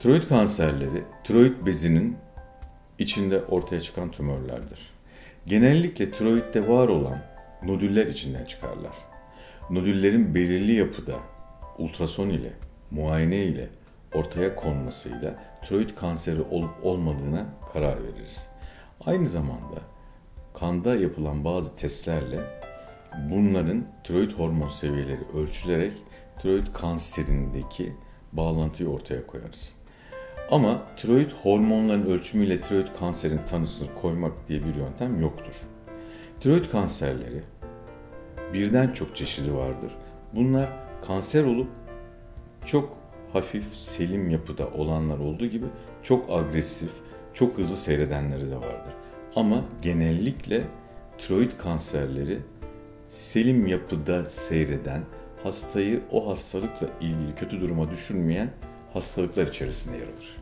Tiroid kanserleri, tiroid bezinin içinde ortaya çıkan tümörlerdir. Genellikle tiroidde var olan nodüller içinden çıkarlar. Nodüllerin belirli yapıda ultrason ile, muayene ile ortaya konmasıyla tiroid kanseri olup olmadığına karar veririz. Aynı zamanda kanda yapılan bazı testlerle bunların tiroid hormon seviyeleri ölçülerek tiroid kanserindeki bağlantıyı ortaya koyarız. Ama tiroid hormonların ölçümüyle tiroid kanserin tanısını koymak diye bir yöntem yoktur. Tiroid kanserleri birden çok çeşidi vardır. Bunlar kanser olup çok hafif selim yapıda olanlar olduğu gibi çok agresif, çok hızlı seyredenleri de vardır. Ama genellikle tiroid kanserleri selim yapıda seyreden, hastayı o hastalıkla ilgili kötü duruma düşürmeyen hastalıklar içerisinde yer alır.